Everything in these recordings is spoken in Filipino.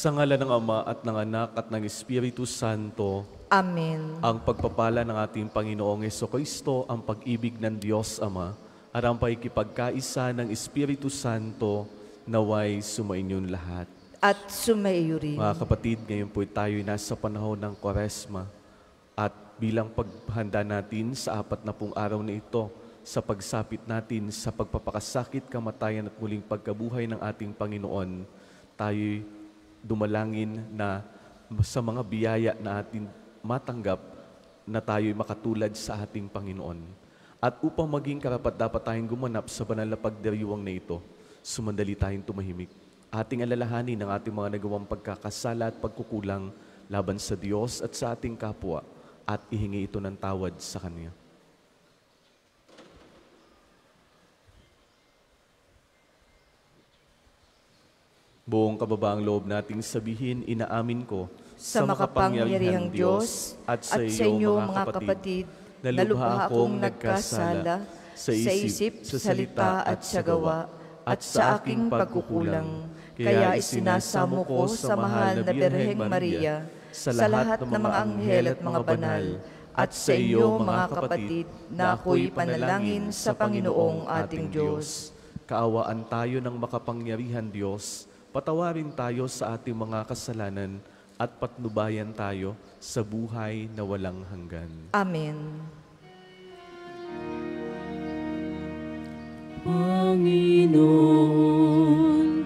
Sa ngala ng Ama at ng Anak at ng Espiritu Santo, Amen. ang pagpapala ng ating Panginoong Yeso Kristo, ang pag-ibig ng Diyos Ama, at ang paikipagkaisa ng Espiritu Santo, naway sumainyong lahat. At sumaiyo rin. Mga kapatid, ngayon po tayo nasa panahon ng Kwaresma at bilang paghanda natin sa apat na pong araw na ito sa pagsapit natin sa pagpapakasakit, kamatayan at muling pagkabuhay ng ating Panginoon, tayo dumalangin na sa mga biyaya na ating matanggap na tayo'y makatulad sa ating Panginoon. At upang maging karapat dapat tayong gumanap sa banal na pagdiriwang na ito, sumandali tayong tumahimik. Ating alalahanin ang ating mga nagawang pagkakasala at pagkukulang laban sa Diyos at sa ating kapwa at ihingi ito ng tawad sa Kanya. Buong kababaang loob nating sabihin, inaamin ko Sa makapangyarihang Diyos at sa iyo, mga kapatid, na lubha akong nagkasala sa isip, sa salita at sa gawa, at sa aking pagkukulang. Kaya isinasamo ko sa mahal na Birheng Maria, sa lahat ng mga anghel at mga banal, at sa iyo, mga kapatid, na ako'y panalangin sa Panginoong ating Diyos. Kaawaan tayo ng makapangyarihan Diyos, patawarin tayo sa ating mga kasalanan, at patnubayan tayo sa buhay na walang hanggan. Amen. Panginoon,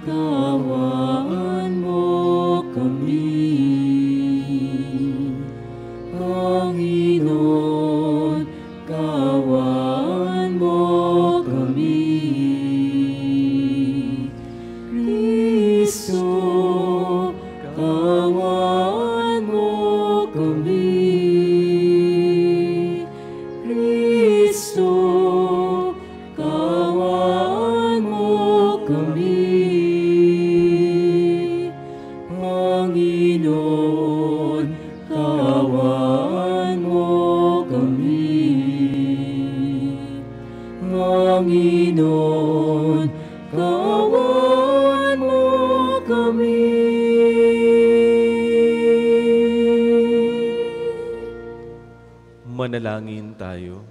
kawaan mo kami. Manalangin tayo.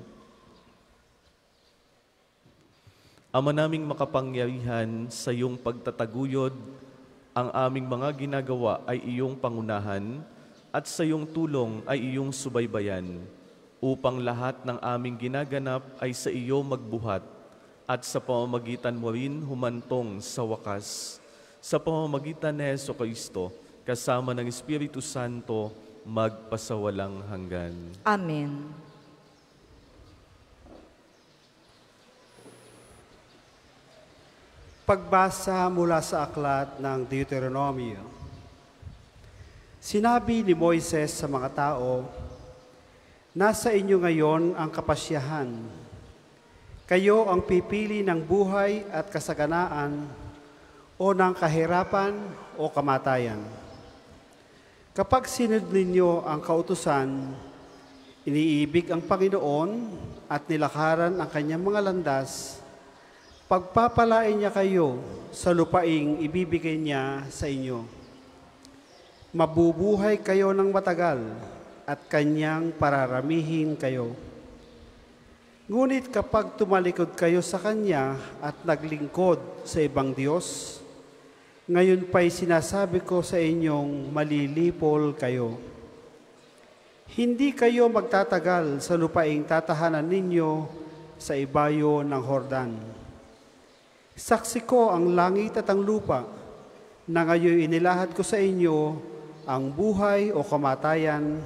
Ama naming makapangyarihan sa iyong pagtataguyod, ang aming mga ginagawa ay iyong pangunahan at sa iyong tulong ay iyong subaybayan upang lahat ng aming ginaganap ay sa iyo magbuhat at sa pamamagitan mo rin humantong sa wakas. Sa pamamagitan ni Yeso Kristo, kasama ng Espiritu Santo, magpasawalang hanggan. Amen. Pagbasa mula sa aklat ng Deuteronomio. Sinabi ni Moises sa mga tao, Nasa inyo ngayon ang kapasyahan. Kayo ang pipili ng buhay at kasaganaan o ng kahirapan o kamatayan. Kapag sinunod ninyo ang kautusan, iniibig ang Panginoon at nilakaran ang kanyang mga landas, pagpapalain niya kayo sa lupaing ibibigay niya sa inyo. Mabubuhay kayo ng matagal at kanyang pararamihin kayo. Ngunit kapag tumalikod kayo sa Kanya at naglingkod sa ibang Diyos, ngayon pa'y sinasabi ko sa inyong malilipol kayo. Hindi kayo magtatagal sa lupaing tatahanan ninyo sa ibayo ng Hordan. Saksi ko ang langit at ang lupa na ngayon inilahad ko sa inyo ang buhay o kamatayan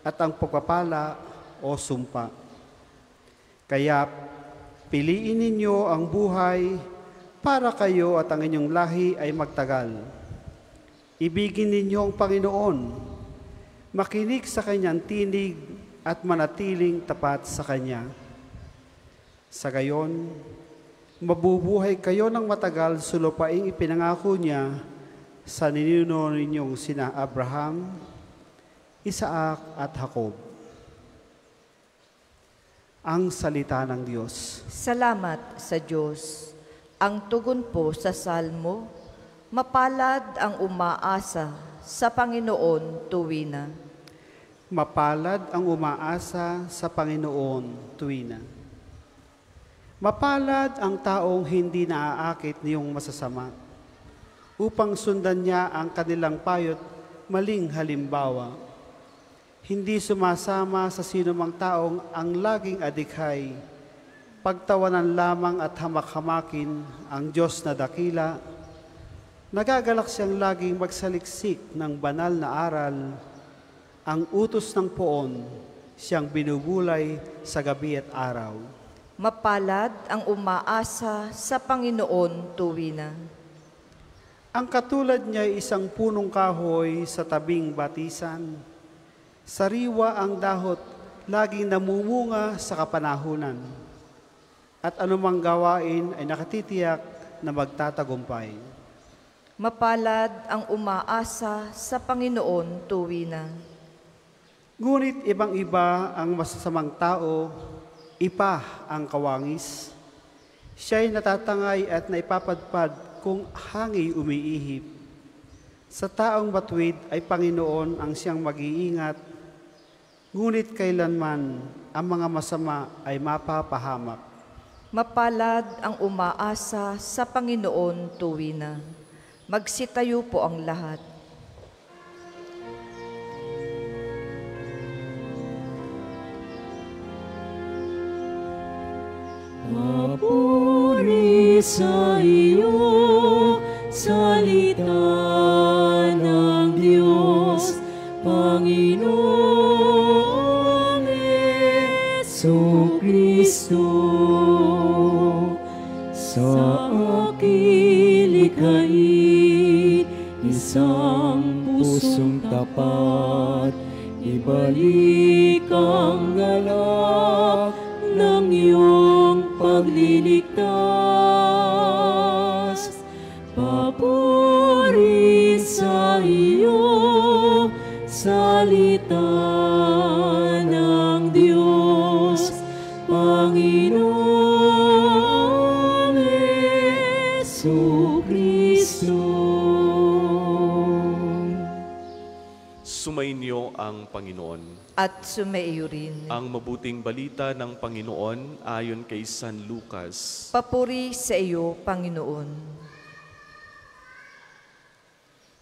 at ang pagpapala o sumpa. Kaya piliin ninyo ang buhay para kayo at ang inyong lahi ay magtagal. Ibigin ninyo ang Panginoon. Makinig sa kanyang tinig at manatiling tapat sa kanya. Sa gayon, mabubuhay kayo ng matagal sa lupaing ipinangako niya sa ninuno ninyong sina Abraham, Isaac at Jacob. Ang salita ng Diyos. Salamat sa Diyos. Ang tugon po sa salmo, mapalad ang umaasa sa Panginoon tuwina. Mapalad ang umaasa sa Panginoon tuwina. Mapalad ang taong hindi naaakit niyong masasama upang sundan niya ang kanilang payot maling halimbawa. Hindi sumasama sa sinumang taong ang laging adikhay, pagtawanan lamang at hamak-hamakin ang Diyos na dakila, nagagalak siyang laging magsaliksik ng banal na aral, ang utos ng poon, siyang binubulay sa gabi at araw. Mapalad ang umaasa sa Panginoon tuwina. Ang katulad niya ay isang punong kahoy sa tabing batisan. Sariwa ang dahot, laging namumunga sa kapanahunan. At anumang gawain ay nakatitiyak na magtatagumpay. Mapalad ang umaasa sa Panginoon tuwina. Ngunit ibang-iba ang masasamang tao, ipa ang kawangis. Siya'y natatangay at naipapadpad kung hangi umiihip. Sa taong batuwid ay Panginoon ang siyang mag-iingat, ngunit kailanman ang mga masama ay mapapahamak. Mapalad ang umaasa sa Panginoon tuwina. Magsitayo po ang lahat. Papuri sa iyo, salita mabuting balita ng Panginoon ayon kay San Lucas. Papuri sa iyo, Panginoon.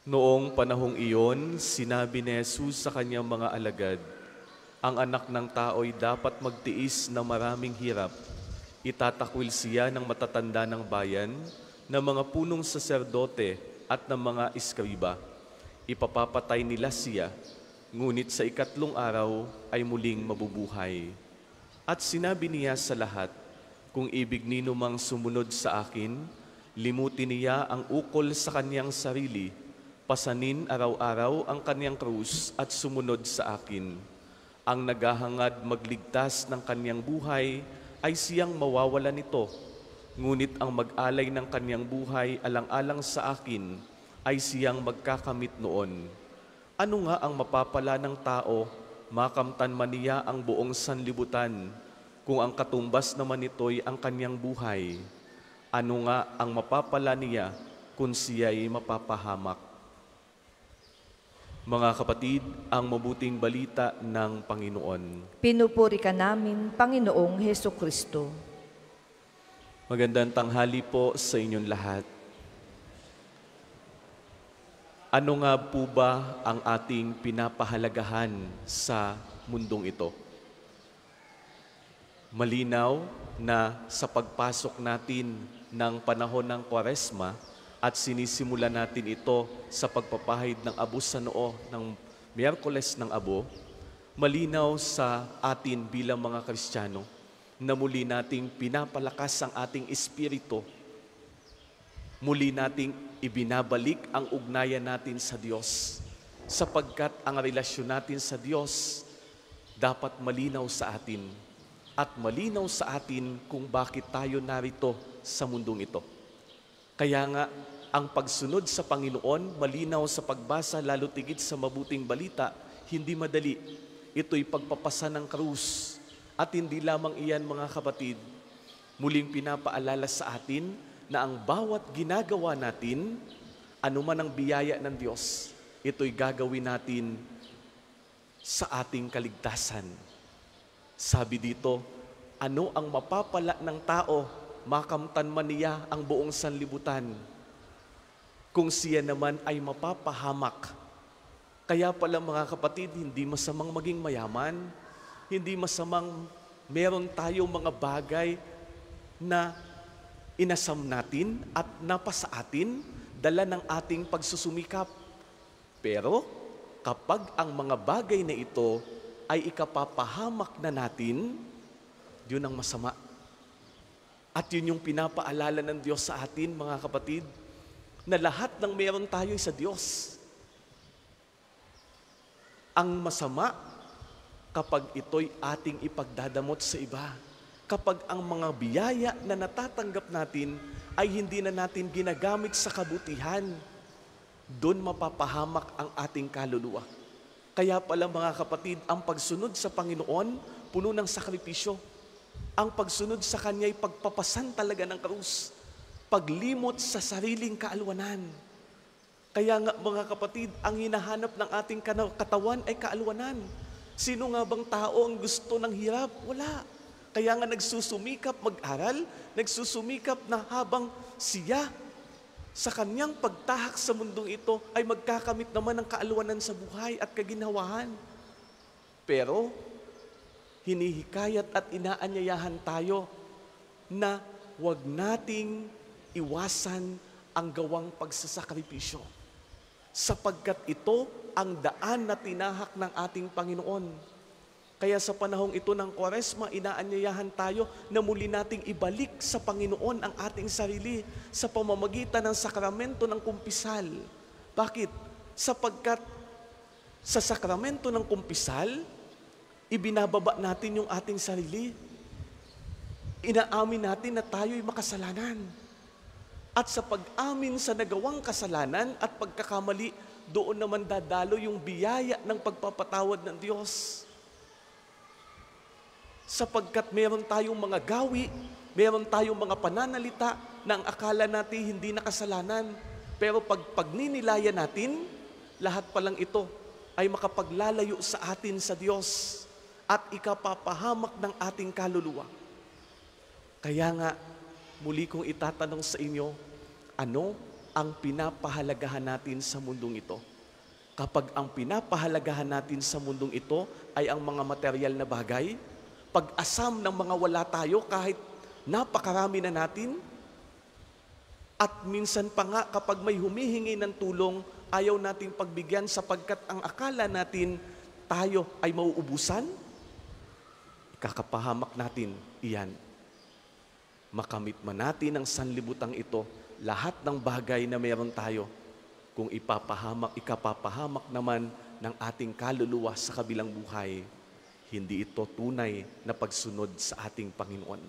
Noong panahong iyon, sinabi ni Jesus sa kanyang mga alagad, ang anak ng tao'y dapat magtiis ng maraming hirap. Itatakwil siya ng matatanda ng bayan, ng mga punong saserdote at ng mga iskriba. Ipapapatay nila siya, ngunit sa ikatlong araw ay muling mabubuhay. At sinabi niya sa lahat, kung ibig nino mang sumunod sa akin, limutin niya ang ukol sa kanyang sarili, pasanin araw-araw ang kanyang krus at sumunod sa akin. Ang naghahangad magligtas ng kanyang buhay ay siyang mawawala nito. Ngunit ang mag-alay ng kanyang buhay alang-alang sa akin ay siyang magkakamit noon. Ano nga ang mapapala ng tao, makamtan man niya ang buong sanlibutan, kung ang katumbas naman nito'y ang kanyang buhay? Ano nga ang mapapala niya kung siya'y mapapahamak? Mga kapatid, ang mabuting balita ng Panginoon. Pinupuri ka namin, Panginoong Heso Kristo. Magandang tanghali po sa inyong lahat. Ano nga po ba ang ating pinapahalagahan sa mundong ito? Malinaw na sa pagpasok natin ng panahon ng Kwaresma at sinisimula natin ito sa pagpapahid ng abo sa noo ng Miyerkules ng Abo, malinaw sa atin bilang mga Kristiyano na muli nating pinapalakas ang ating espiritu. Muli nating ibinabalik ang ugnayan natin sa Diyos sapagkat ang relasyon natin sa Diyos dapat malinaw sa atin at malinaw sa atin kung bakit tayo narito sa mundong ito. Kaya nga, ang pagsunod sa Panginoon, malinaw sa pagbasa, lalo tigit sa mabuting balita, hindi madali. Ito'y pagpapasa ng krus. At hindi lamang iyan mga kapatid, muling pinapaalala sa atin na ang bawat ginagawa natin, anuman ang biyaya ng Diyos, ito'y gagawin natin sa ating kaligtasan. Sabi dito, ano ang mapapala ng tao, makamtan man niya ang buong sanlibutan, kung siya naman ay mapapahamak. Kaya pala mga kapatid, hindi masamang maging mayaman, hindi masamang meron tayong mga bagay na inasam natin at napasa atin, dala ng ating pagsusumikap. Pero kapag ang mga bagay na ito ay ikapapahamak na natin, yun ang masama. At yun yung pinapaalala ng Diyos sa atin, mga kapatid, na lahat ng meron tayo ay sa Diyos. Ang masama kapag ito'y ating ipagdadamot sa iba. Kapag ang mga biyaya na natatanggap natin ay hindi na natin ginagamit sa kabutihan, doon mapapahamak ang ating kaluluwa. Kaya pala mga kapatid, ang pagsunod sa Panginoon, puno ng sakripisyo. Ang pagsunod sa Kanya ay pagpapasan talaga ng krus paglimot sa sariling kaalwanan. Kaya nga mga kapatid, ang hinahanap ng ating katawan ay kaalwanan. Sino nga bang tao ang gusto ng hirap? Wala. Kaya nga nagsusumikap mag-aral, nagsusumikap na habang siya sa kanyang pagtahak sa mundong ito ay magkakamit naman ng kaalwanan sa buhay at kaginhawahan. Pero, hinihikayat at inaanyayahan tayo na huwag nating iwasan ang gawang pagsasakripisyo. Sapagkat ito ang daan na tinahak ng ating Panginoon. Kaya sa panahong ito ng Kwaresma, inaanyayahan tayo na muli nating ibalik sa Panginoon ang ating sarili sa pamamagitan ng sakramento ng kumpisal. Bakit? Sapagkat sa sakramento ng kumpisal, ibinababa natin yung ating sarili. Inaamin natin na tayo'y makasalanan at sa pag-amin sa nagawang kasalanan at pagkakamali, doon naman dadalo yung biyaya ng pagpapatawad ng Diyos. Sapagkat meron tayong mga gawi, meron tayong mga pananalita na ang akala natin hindi nakasalanan. Pero pag pagninilaya natin, lahat palang ito ay makapaglalayo sa atin sa Diyos at ikapapahamak ng ating kaluluwa. Kaya nga, Muli kong itatanong sa inyo, ano ang pinapahalagahan natin sa mundong ito? Kapag ang pinapahalagahan natin sa mundong ito ay ang mga material na bagay, pag-asam ng mga wala tayo kahit napakarami na natin, at minsan pa nga kapag may humihingi ng tulong, ayaw nating pagbigyan sapagkat ang akala natin tayo ay mauubusan, kakapahamak natin iyan. Makamit man natin ang sanlibutang ito, lahat ng bagay na meron tayo, kung ipapahamak, ikapapahamak naman ng ating kaluluwa sa kabilang buhay, hindi ito tunay na pagsunod sa ating Panginoon.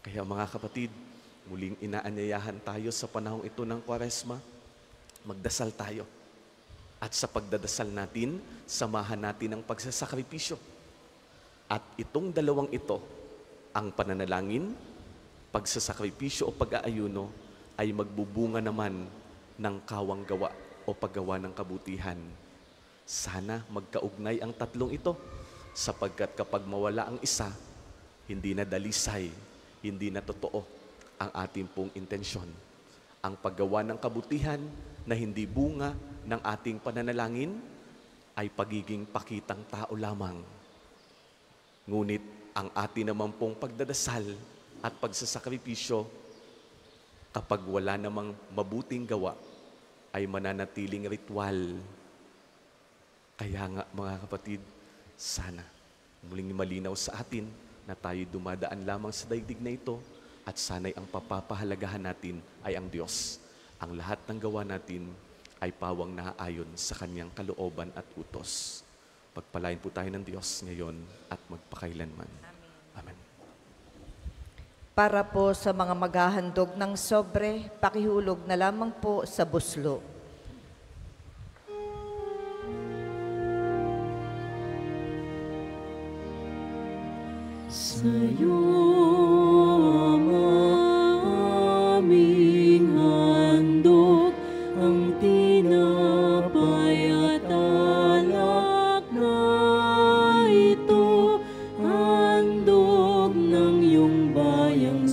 Kaya mga kapatid, muling inaanyayahan tayo sa panahong ito ng Kwaresma, magdasal tayo. At sa pagdadasal natin, samahan natin ang pagsasakripisyo. At itong dalawang ito, ang pananalangin pagsasakripisyo o pag-aayuno ay magbubunga naman ng kawang gawa o paggawa ng kabutihan. Sana magkaugnay ang tatlong ito sapagkat kapag mawala ang isa, hindi na dalisay, hindi na totoo ang ating pong intensyon. Ang paggawa ng kabutihan na hindi bunga ng ating pananalangin ay pagiging pakitang tao lamang. Ngunit ang ating naman pong pagdadasal at pagsasakripisyo kapag wala namang mabuting gawa ay mananatiling ritual. Kaya nga mga kapatid, sana muling malinaw sa atin na tayo dumadaan lamang sa daigdig na ito at sana'y ang papapahalagahan natin ay ang Diyos. ang lahat ng gawa natin ay pawang naaayon sa kanyang kalooban at utos. Pagpalain po tayo ng Diyos ngayon at magpakailanman. Amen. Para po sa mga maghahandog ng sobre, pakihulog na lamang po sa buslo.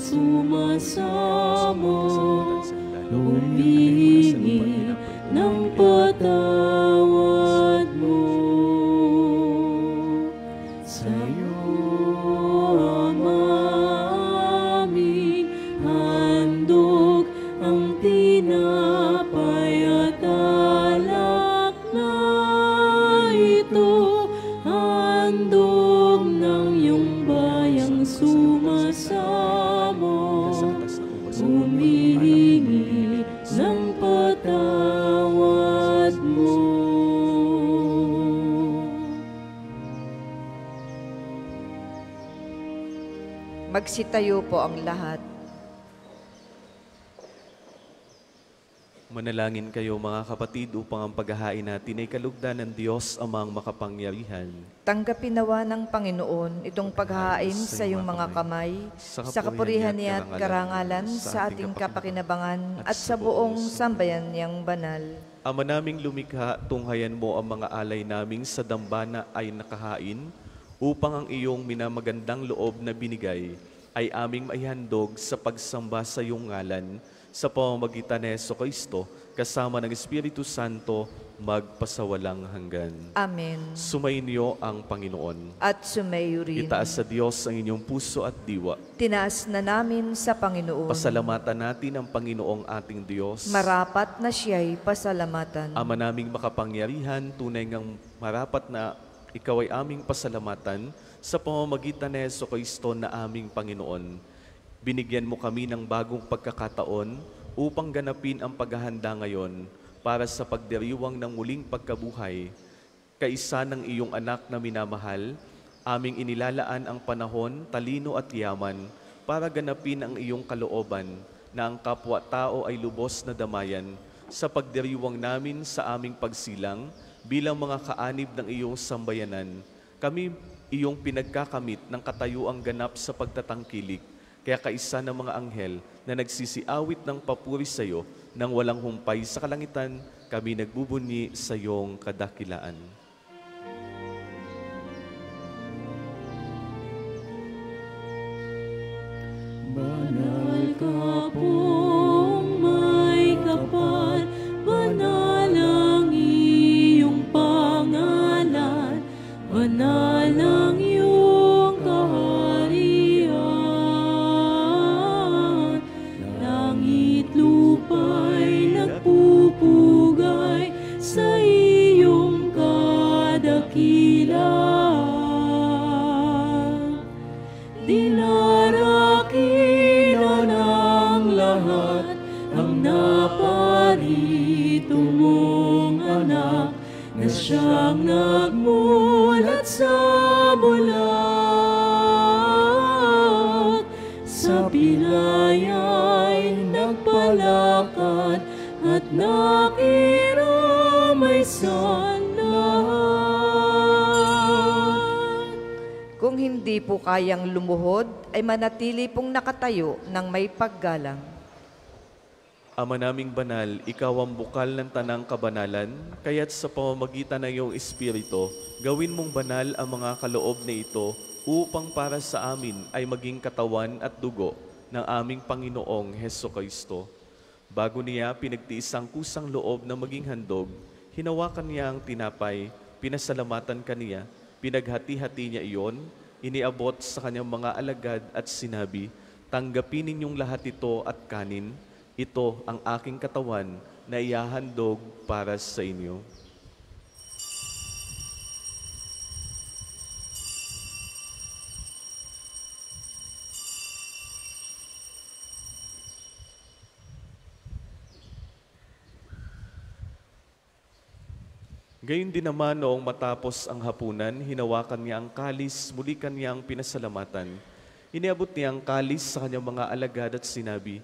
Sumasamo. Humihingi ng patawad Magsitayo po ang lahat. Manalangin kayo mga kapatid upang ang paghahain natin ay kalugdan ng Diyos amang makapangyarihan. Tanggapin nawa ng Panginoon itong paghahain sa iyong mga kamay, sa kapurihan niya at karangalan, sa ating kapakinabangan at sa buong sambayan niyang banal. Ama naming lumikha, tunghayan mo ang mga alay naming sa dambana ay nakahain, upang ang iyong minamagandang loob na binigay ay aming maihandog sa pagsamba sa iyong ngalan, sa pamamagitan ni Yeso Kristo, kasama ng Espiritu Santo, magpasawalang hanggan. Amen. Sumainyo ang Panginoon. At sumayo rin. Itaas sa Diyos ang inyong puso at diwa. Tinaas na namin sa Panginoon. Pasalamatan natin ang Panginoong ating Diyos. Marapat na siya'y pasalamatan. Ama naming makapangyarihan, tunay ngang marapat na ikaw ay aming pasalamatan sa pamamagitan ni Yeso Kristo na aming Panginoon. Binigyan mo kami ng bagong pagkakataon upang ganapin ang paghahanda ngayon para sa pagdiriwang ng muling pagkabuhay. Kaisa ng iyong anak na minamahal, aming inilalaan ang panahon, talino at yaman para ganapin ang iyong kalooban na ang kapwa-tao ay lubos na damayan sa pagdiriwang namin sa aming pagsilang bilang mga kaanib ng iyong sambayanan. Kami iyong pinagkakamit ng katayuang ganap sa pagtatangkilik, kaya kaisa ng mga anghel na nagsisiawit ng papuri sa iyo nang walang humpay sa kalangitan, kami nagbubunyi sa iyong kadakilaan. Banal ka pong siyang nagmulat sa bulag. Sa pilaya'y nagpalakad at nakiramay sa lahat. Kung hindi po kayang lumuhod, ay manatili pong nakatayo ng may paggalang. Ama naming banal, ikaw ang bukal ng tanang kabanalan, kaya't sa pamamagitan ng iyong Espiritu, gawin mong banal ang mga kaloob na ito upang para sa amin ay maging katawan at dugo ng aming Panginoong Heso Kristo. Bago niya pinagtiis ang kusang loob na maging handog, hinawakan niya ang tinapay, pinasalamatan kaniya, pinaghati-hati niya iyon, iniabot sa kanyang mga alagad at sinabi, Tanggapin ninyong lahat ito at kanin, ito ang aking katawan na ihahandog para sa inyo. Gayun din naman noong matapos ang hapunan, hinawakan niya ang kalis, muli kanyang pinasalamatan. Iniabot niya ang kalis sa kanyang mga alagad at sinabi,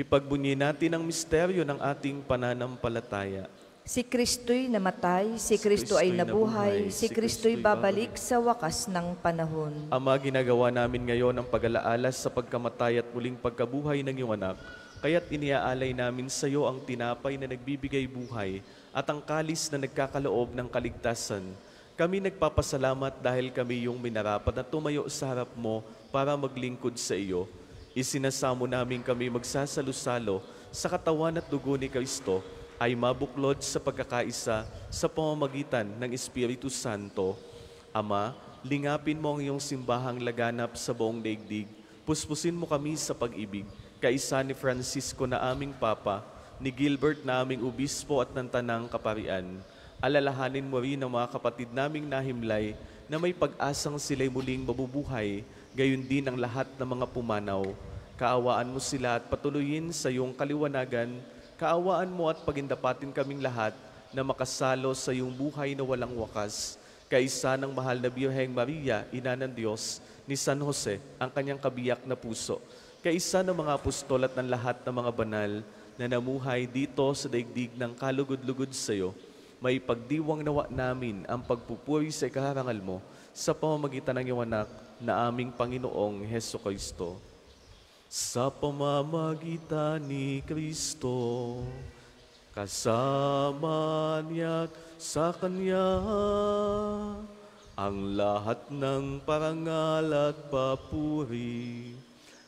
Ipagbunyi natin ang misteryo ng ating pananampalataya. Si Kristo'y namatay, si Kristo ay nabuhay, si Kristo'y babalik sa wakas ng panahon. Ama, ginagawa namin ngayon ang pag-alaala sa pagkamatay at muling pagkabuhay ng iyong anak. Kaya't iniaalay namin sa iyo ang tinapay na nagbibigay buhay at ang kalis na nagkakaloob ng kaligtasan. Kami nagpapasalamat dahil kami yung minarapat na tumayo sa harap mo para maglingkod sa iyo. Isinasamo namin kami magsasalo-salo sa katawan at dugo ni Kristo ay mabuklod sa pagkakaisa sa pamamagitan ng Espiritu Santo. Ama, lingapin mo ang iyong simbahang laganap sa buong daigdig. Puspusin mo kami sa pag-ibig, kaisa ni Francisco na aming Papa, ni Gilbert na aming Obispo at ng Tanang Kaparian. Alalahanin mo rin ang mga kapatid naming nahimlay na may pag-asang sila'y muling mabubuhay, gayon din ang lahat ng mga pumanaw. Kaawaan mo sila at patuloyin sa iyong kaliwanagan. Kaawaan mo at pagindapatin kaming lahat na makasalo sa iyong buhay na walang wakas, kaisa ng mahal na Birheng Maria, Ina ng Diyos, ni San Jose, ang kanyang kabiyak na puso, kaisa ng mga apostol at ng lahat ng mga banal na namuhay dito sa daigdig ng kalugod-lugod sa iyo, may pagdiwang nawa namin ang pagpupuri sa ikaharangal mo sa pamamagitan ng iyong anak na aming Panginoong Heso Kristo. Sa pamamagitan ni Kristo, kasama niya sa Kanya, ang lahat ng parangal at papuri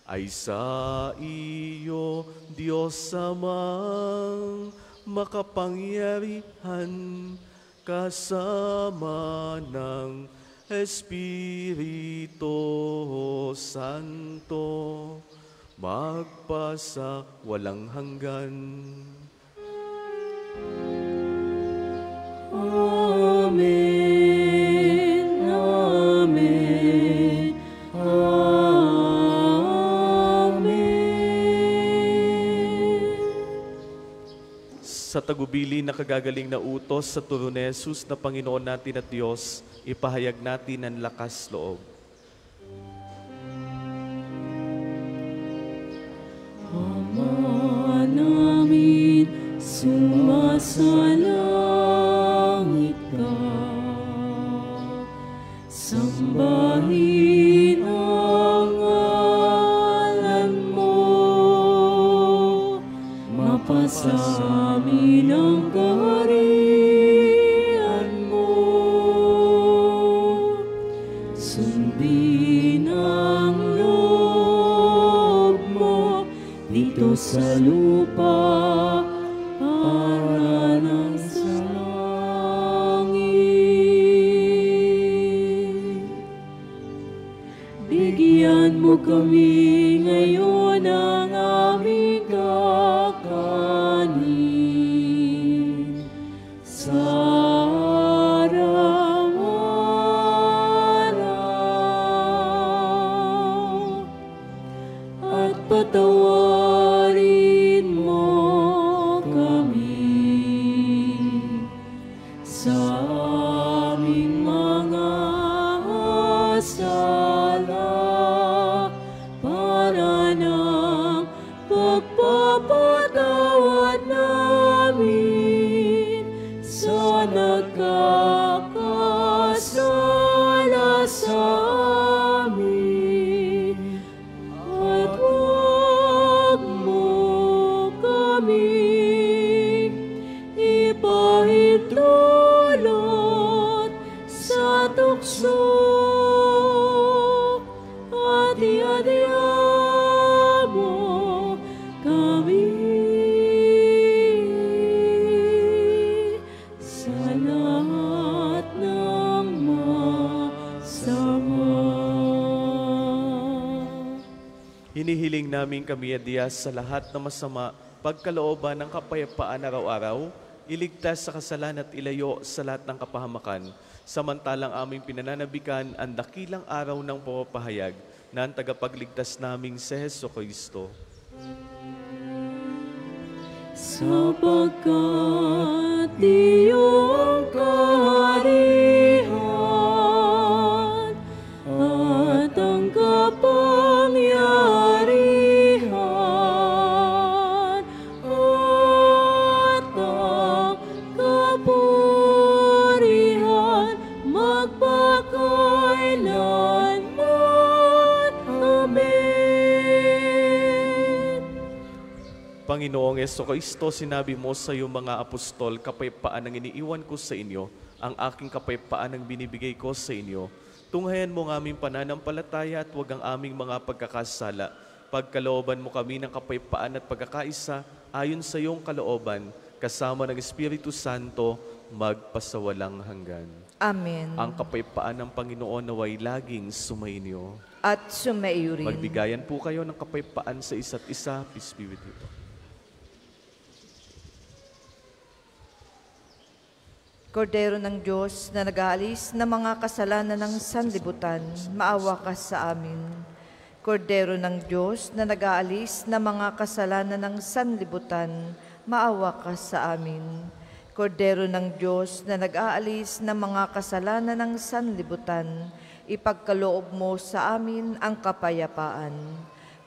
ay sa iyo, Diyos Amang makapangyarihan kasama ng Espiritu Santo magpasa walang hanggan. Amen. Amen. Amen. Sa tagubili na kagagaling na utos sa turo na Panginoon natin at Diyos, ipahayag natin ang lakas loob. Ama namin, sumasalangit namin kami adiyas sa lahat na masama, pagkalooban ng kapayapaan araw-araw, iligtas sa kasalan at ilayo sa lahat ng kapahamakan, samantalang aming pinananabikan ang dakilang araw ng pumapahayag na ang tagapagligtas naming si Heso Kristo. Sapagkat iyong Panginoong Kristo, sinabi mo sa iyong mga apostol, kapayapaan ang iniiwan ko sa inyo, ang aking kapayapaan ang binibigay ko sa inyo. Tunghayan mo ang aming pananampalataya at huwag ang aming mga pagkakasala. Pagkalooban mo kami ng kapayapaan at pagkakaisa ayon sa iyong kalooban, kasama ng Espiritu Santo, magpasawalang hanggan. Amen. Ang kapayapaan ng Panginoon naway laging sumainyo. At sumaiyo rin. Magbigayan po kayo ng kapayapaan sa isa't isa. Peace be with you. Kordero ng Diyos na nag-aalis ng mga kasalanan ng sanlibutan, maawa ka sa amin. Kordero ng Diyos na nag-aalis ng mga kasalanan ng sanlibutan, maawa ka sa amin. Kordero ng Diyos na nag-aalis ng mga kasalanan ng sanlibutan, ipagkaloob mo sa amin ang kapayapaan.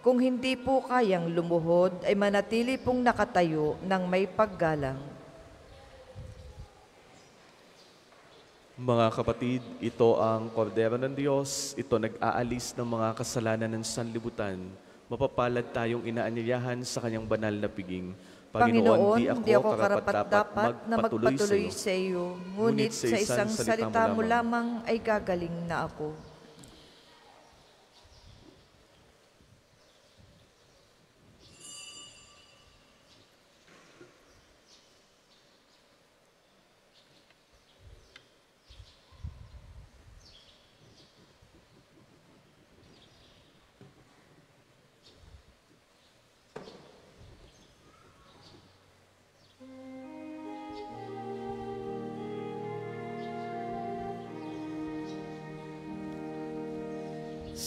Kung hindi po kayang lumuhod, ay manatili pong nakatayo ng may paggalang. Mga kapatid, ito ang kordero ng Diyos. Ito nag-aalis ng mga kasalanan ng sanlibutan. Mapapalad tayong inaanyayahan sa kanyang banal na piging. Panginoon, di hindi ako karapat-dapat na magpatuloy sa iyo. Ngunit sa isang salita mo lamang ay gagaling na ako.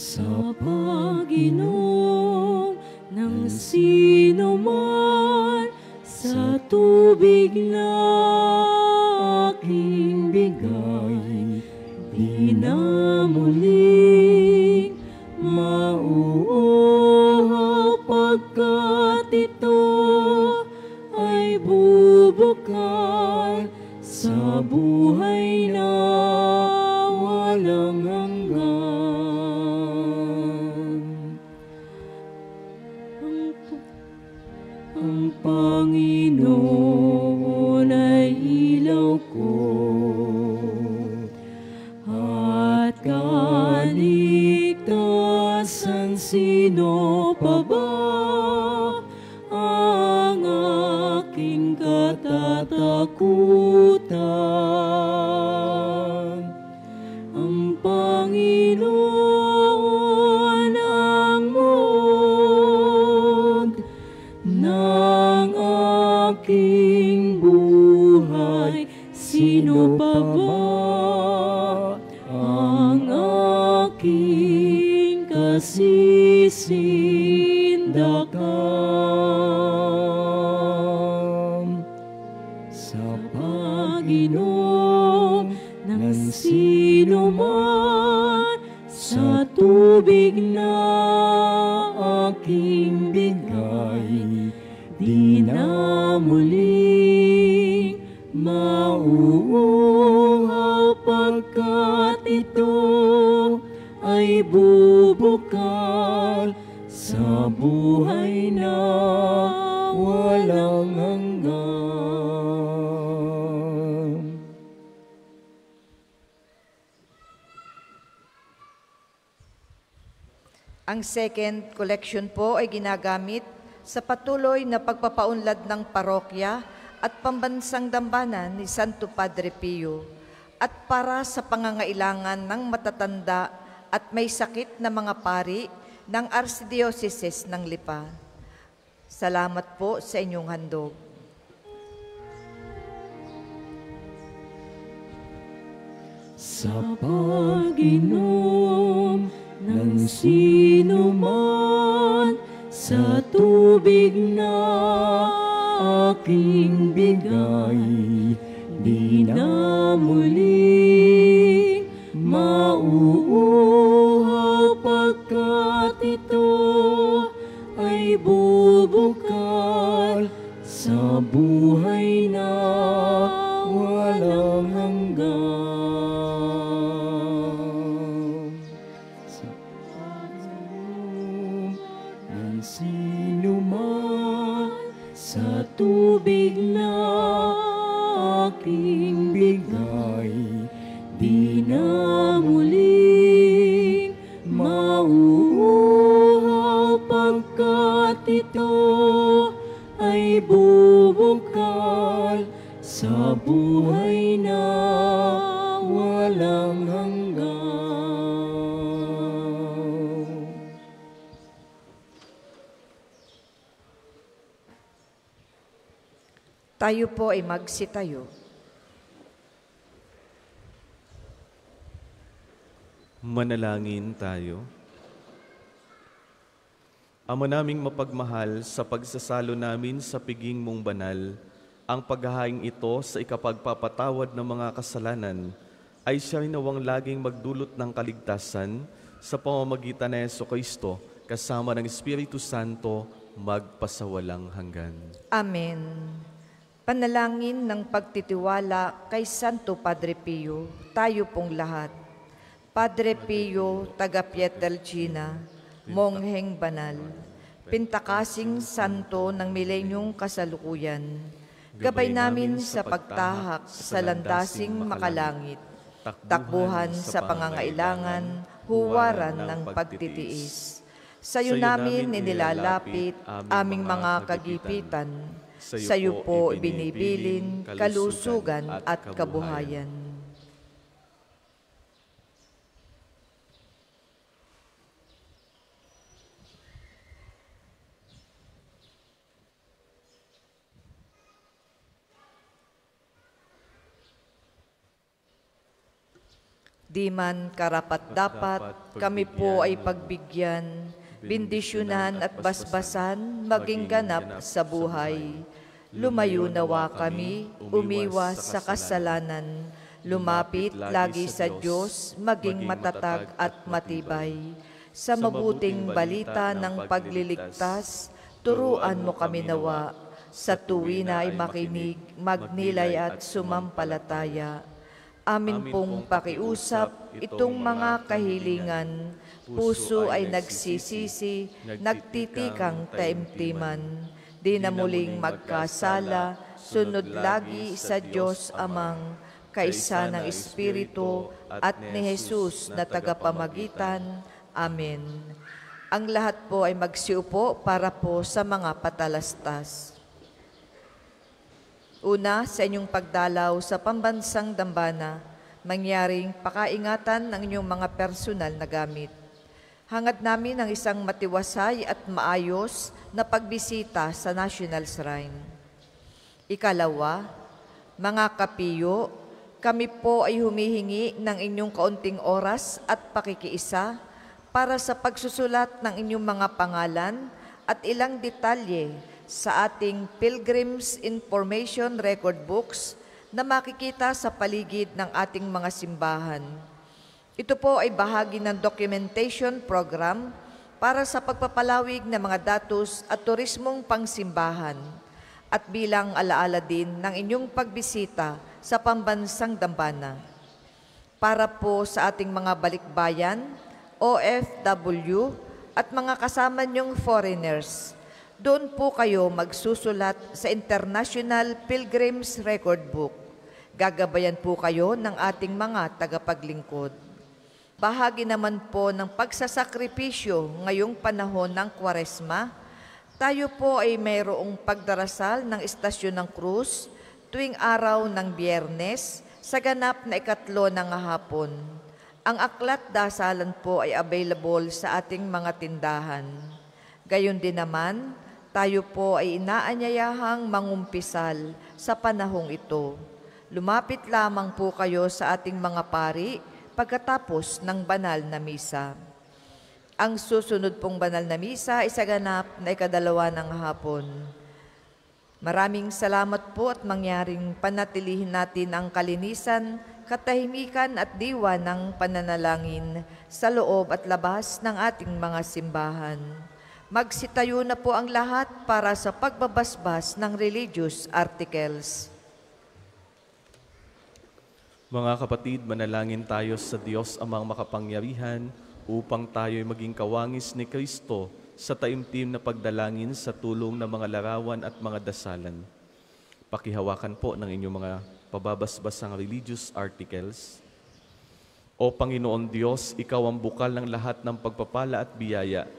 Sa Panginoon ng sino man sa tubig na aking kasisindakan? Second collection po ay ginagamit sa patuloy na pagpapaunlad ng parokya at pambansang dambanan ni Santo Padre Pio at para sa pangangailangan ng matatanda at may sakit na mga pari ng Archdiocese ng Lipa. Salamat po sa inyong handog. sa pag-inom ng sino man sa tubig na aking bigay, di na muli mauuhaw pagkat ito ay bubukal sa buhay buhay na walang hanggan. Tayo po ay magsitayo. Manalangin tayo. Ama naming mapagmahal, sa pagsasalo namin sa piging mong banal, ang paghahaing ito sa ikapagpapatawad ng mga kasalanan ay siya nawang laging magdulot ng kaligtasan sa pamamagitan ni Yeso Kristo kasama ng Espiritu Santo magpasawalang hanggan. Amen. Panalangin ng pagtitiwala kay Santo Padre Pio, tayo pong lahat. Padre Pio, taga Pietrelcina, mongheng banal, pintakasing santo ng milenyong kasalukuyan, gabay namin sa pagtahak sa landasing makalangit, takbuhan sa pangangailangan, huwaran ng pagtitiis. Sa iyo namin inilalapit aming mga kagipitan, sa iyo po binibilin kalusugan at kabuhayan. Di man karapat-dapat, kami po ay pagbigyan, bindisyonan at basbasan, maging ganap sa buhay. Lumayo nawa kami, umiwas sa kasalanan, lumapit lagi sa Diyos, maging matatag at matibay. Sa mabuting balita ng pagliligtas, turuan mo kami nawa, sa tuwi na ay makinig, magnilay at sumampalataya amin pong pakiusap itong mga kahilingan, puso ay nagsisisi, nagtitikang taimtiman, di na muling magkasala, sunod lagi sa Diyos Amang, kaisa ng Espiritu at ni Jesus na tagapamagitan. Amen. Ang lahat po ay magsiupo para po sa mga patalastas. Una, sa inyong pagdalaw sa pambansang dambana, mangyaring pakaingatan ng inyong mga personal na gamit. Hangad namin ang isang matiwasay at maayos na pagbisita sa National Shrine. Ikalawa, mga kapiyo, kami po ay humihingi ng inyong kaunting oras at pakikiisa para sa pagsusulat ng inyong mga pangalan at ilang detalye sa ating Pilgrim's Information Record Books na makikita sa paligid ng ating mga simbahan. Ito po ay bahagi ng documentation program para sa pagpapalawig ng mga datos at turismong pangsimbahan at bilang alaala din ng inyong pagbisita sa pambansang dambana. Para po sa ating mga balikbayan, OFW at mga kasama niyong foreigners, doon po kayo magsusulat sa International Pilgrims Record Book. Gagabayan po kayo ng ating mga tagapaglingkod. Bahagi naman po ng pagsasakripisyo ngayong panahon ng Kwaresma, tayo po ay mayroong pagdarasal ng Istasyon ng Cruz tuwing araw ng biyernes sa ganap na ikatlo ng hapon. Ang aklat dasalan po ay available sa ating mga tindahan. Gayon din naman, tayo po ay inaanyayahang mangumpisal sa panahong ito. Lumapit lamang po kayo sa ating mga pari pagkatapos ng banal na misa. Ang susunod pong banal na misa ay saganap na ikadalawa ng hapon. Maraming salamat po at mangyaring panatilihin natin ang kalinisan, katahimikan at diwa ng pananalangin sa loob at labas ng ating mga simbahan. Magsitayo na po ang lahat para sa pagbabasbas ng religious articles. Mga kapatid, manalangin tayo sa Diyos amang makapangyarihan upang tayo'y maging kawangis ni Kristo sa taimtim na pagdalangin sa tulong ng mga larawan at mga dasalan. Pakihawakan po ng inyong mga pababasbasang religious articles. O Panginoon Diyos, Ikaw ang bukal ng lahat ng pagpapala at biyaya.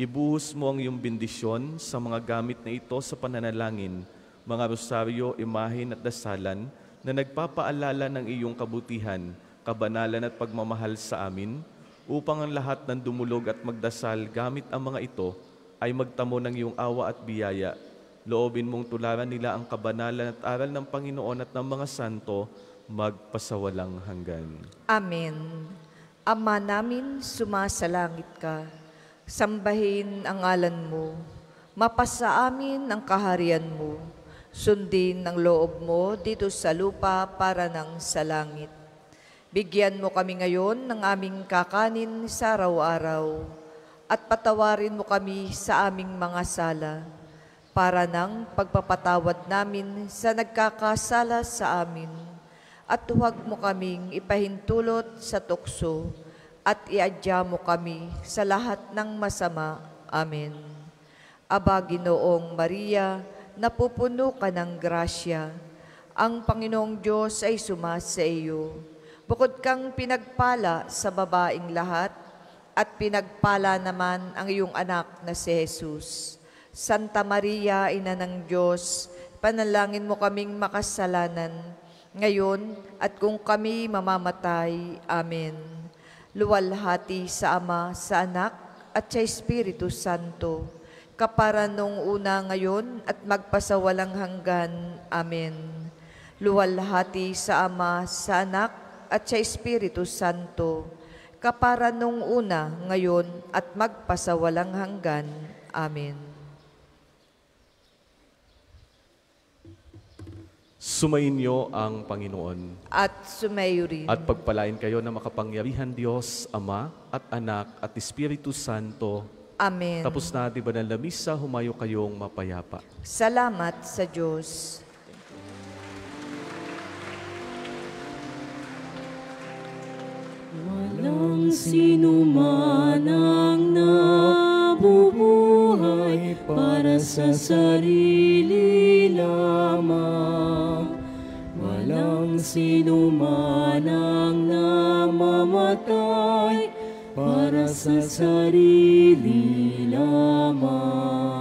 Ibuhos mo ang iyong bendisyon sa mga gamit na ito sa pananalangin, mga rosaryo, imahin at dasalan na nagpapaalala ng iyong kabutihan, kabanalan at pagmamahal sa amin, upang ang lahat ng dumulog at magdasal gamit ang mga ito ay magtamo ng iyong awa at biyaya. Loobin mong tularan nila ang kabanalan at aral ng Panginoon at ng mga santo magpasawalang hanggan. Amen. Ama namin, sumasalangit ka. Sambahin ang ngalan mo. Mapasa amin ang kaharian mo. Sundin ang loob mo dito sa lupa para ng sa langit. Bigyan mo kami ngayon ng aming kakanin sa araw-araw at patawarin mo kami sa aming mga sala para ng pagpapatawad namin sa nagkakasala sa amin at huwag mo kaming ipahintulot sa tukso at iadya mo kami sa lahat ng masama. Amen. Aba, Ginoong Maria, napupuno ka ng grasya. Ang Panginoong Diyos ay sumasa iyo. Bukod kang pinagpala sa babaing lahat, at pinagpala naman ang iyong anak na si Jesus. Santa Maria, Ina ng Diyos, panalangin mo kaming makasalanan, ngayon at kung kami mamamatay. Amen. Luwalhati sa Ama, sa Anak, at sa Espiritu Santo, kapara nung una ngayon at magpasawalang hanggan. Amen. Luwalhati sa Ama, sa Anak, at sa Espiritu Santo, kapara nung una, ngayon, at magpasawalang hanggan. Amen. Sumainyo ang Panginoon At sumayo rin. at pagpalain kayo ng makapangyarihan Diyos, Ama at Anak at Espiritu Santo. Amen. Tapos na di ba ng lamisa, humayo kayong mapayapa. Salamat sa Diyos. Walang sino man ang nabubuhay para sa sarili lamang. Walang sino man ang namamatay para sa sarili lamang.